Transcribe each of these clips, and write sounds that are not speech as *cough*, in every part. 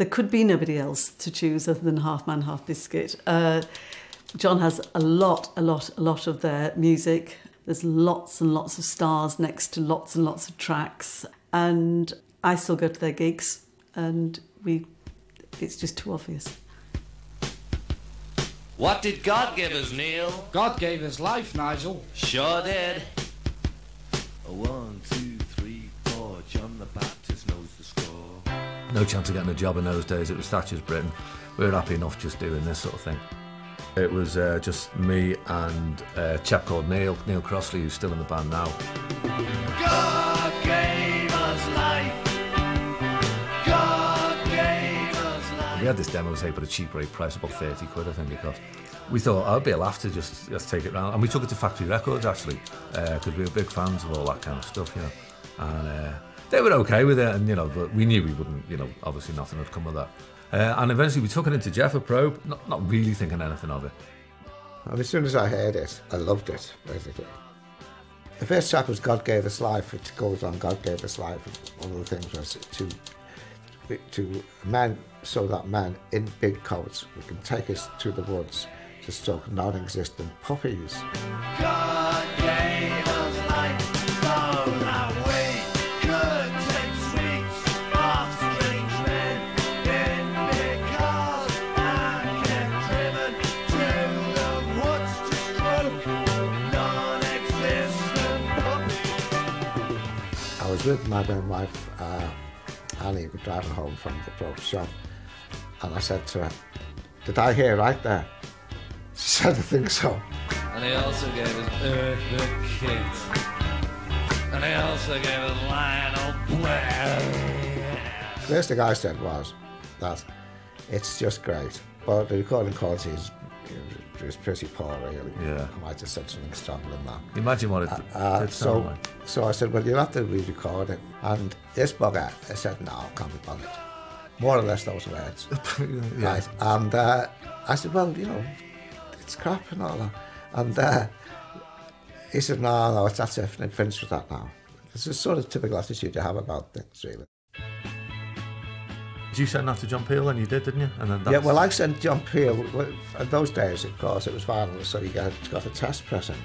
there could be nobody else to choose other than Half Man, Half Biscuit. Uh, John has a lot, a lot, a lot of their music. There's lots and lots of stars next to lots and lots of tracks. And I still go to their gigs and we it's just too obvious. What did God give us, Neil? God gave us life, Nigel. Sure did. A one, No chance of getting a job in those days. It was Thatcher's Britain. We were happy enough just doing this sort of thing. It was uh, just me and a chap called Neil, Neil Crossley, who's still in the band now. God gave us life. God gave us life. We had this demo tape at a cheap rate price, about 30 quid, I think it cost. We thought, oh, it'd be a laugh to just, just take it round. And we took it to Factory Records, actually, because we were big fans of all that kind of stuff, you know. And uh, they were okay with it, and, you know, but we knew we wouldn't, you know, obviously nothing would come of that. Uh, and eventually we took it into Geoff at Probe, not, not really thinking anything of it. And as soon as I heard it, I loved it, basically. The first track was God Gave Us Life, which goes on God Gave Us Life. One of the things was to, to men, so that men in big coats we can take us to the woods to stalk non existent puppies. God was with my then wife, uh, Annie, we were driving home from the probe shop, and I said to her, Did I hear right there? She *laughs* said, I think so. And he also gave us Eartha Kitt. And he also gave us Lionel Blair. First thing I said was that it's just great, but the recording quality is, know, is pretty poor, really. Yeah. I might have said something stronger than that. Imagine what it Uh, sound so, like. so I said, well, you'll have to re-record it. And this bugger I said, no, can't be bothered. More or less those words. *laughs* yeah. Right. And uh, I said, well, you know, it's crap and all that. And uh, he said, no, no, it's that's it, finished with that now. It's a sort of typical attitude you have about things, really. Did you send that to John Peel? And you did, didn't you? And then Yeah, well, I sent John Peel. In those days, of course, it was vinyl, so you got, got a test pressing.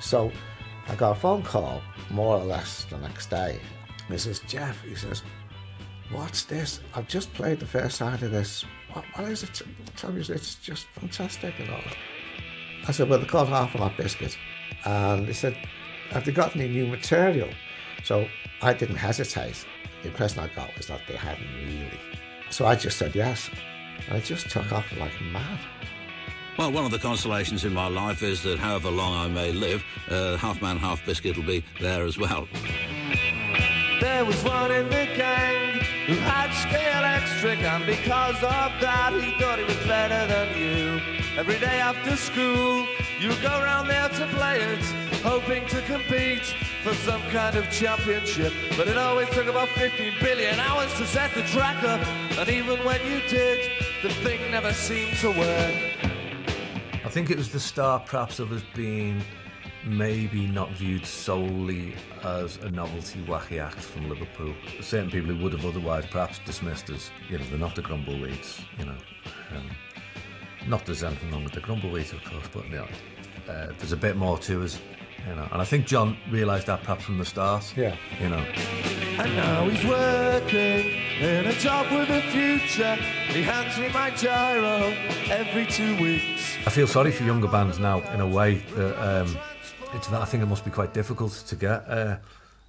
So I got a phone call, more or less, the next day. He says, Geoff, he says, what's this? I've just played the first side of this. What, what is it? Tell me, it's just fantastic and all that. I said, well, they're called Half a Lot Biscuit. And he said, have they got any new material? So I didn't hesitate. The impression I got was that they hadn't really. So I just said yes. And it just took off like mad. Well, one of the consolations in my life is that however long I may live, uh, half man, half biscuit will be there as well. There was one in the gang who had Scalextric, and because of that, he thought he was better than you. Every day after school, you go round there to play it, hoping to compete for some kind of championship. But it always took about 15 billion hours to set the track up, and even when you did, the thing never seemed to work. I think it was the start, perhaps, of us being maybe not viewed solely as a novelty wacky act from Liverpool. Certain people who would have otherwise perhaps dismissed us, you know, they're not the Grumbleweeds, you know. Um, not there's anything wrong with the Grumbleweeds, of course, but, you know, uh, there's a bit more to us, you know. And I think John realised that perhaps from the start. Yeah. You know. And now he's working in a job with a future. He hands me my giro every two weeks. I feel sorry for younger bands now, in a way. That, um, it's I think it must be quite difficult to get. Uh,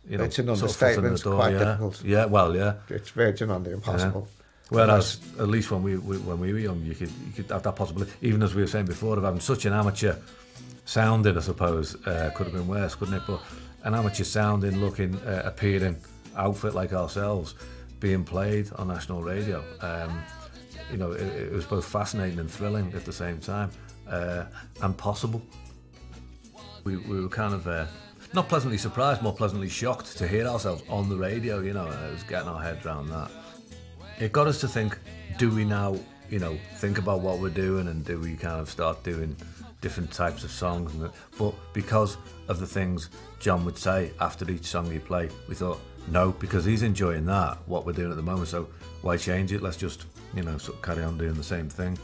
you know, It's an sort of foot understatement, door, quite yeah. difficult. Yeah, well, yeah. It's virgin on the yeah. Whereas, at least when we, we when we were young, you could you could have that possibility. Even as we were saying before, of having such an amateur sounding, I suppose, uh, could have been worse, couldn't it? But an amateur sounding, looking, uh, appearing outfit like ourselves being played on national radio. Um, you know, it, it was both fascinating and thrilling at the same time, uh, and possible. We, we were kind of uh, not pleasantly surprised, more pleasantly shocked to hear ourselves on the radio. You know, it was getting our heads around that. It got us to think: Do we now, you know, think about what we're doing, and do we kind of start doing different types of songs? And but because of the things John would say after each song he played, we thought no, because he's enjoying that, what we're doing at the moment. So why change it? Let's just, you know, sort of carry on doing the same thing.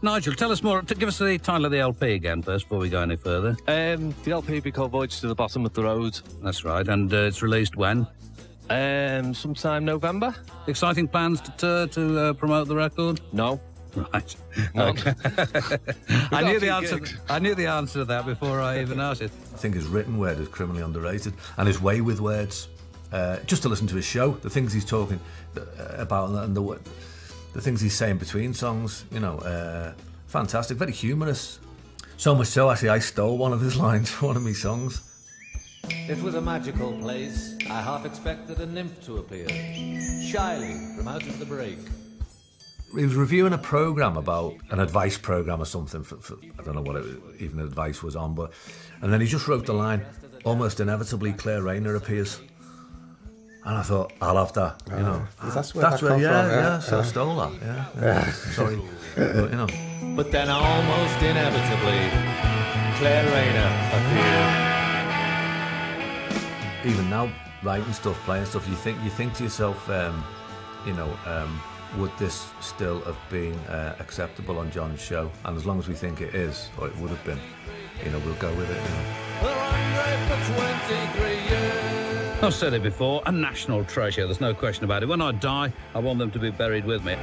Nigel, tell us more. Give us the title of the LP again first before we go any further. Um, the LP will be called Voyage to the Bottom of the Road. That's right. And uh, it's released when? Um, sometime November? Exciting plans to to, to uh, promote the record? No. Right. No. Okay. *laughs* *laughs* I knew the answer. gigs. I knew the answer to that before I even asked it. I think his written word is criminally underrated, and his way with words. Uh, just to listen to his show, the things he's talking uh, about, and the wo- the things he's saying between songs, you know, uh, fantastic, very humorous. So much so, actually, I stole one of his *laughs* lines for one of my songs. It was a magical place. I half expected a nymph to appear, shyly from out of the break. He was reviewing a program about an advice program or something. For, for, I don't know what it, even advice was on, but and then he just wrote the line, "Almost inevitably, Claire Rayner appears." And I thought, I'll have that, you know. Ah, that's where that come yeah, from, yeah, yeah, So I stole that, yeah. yeah. Sorry, but you know. But then almost inevitably, Claire Rayner appeared. Even now writing stuff, playing stuff, you think you think to yourself, um, you know, um, would this still have been uh, acceptable on John's show? And as long as we think it is, or it would have been, you know, we'll go with it. You know. They're hungry for 23 years. I've said it before. A national treasure. There's no question about it. When I die, I want them to be buried with me.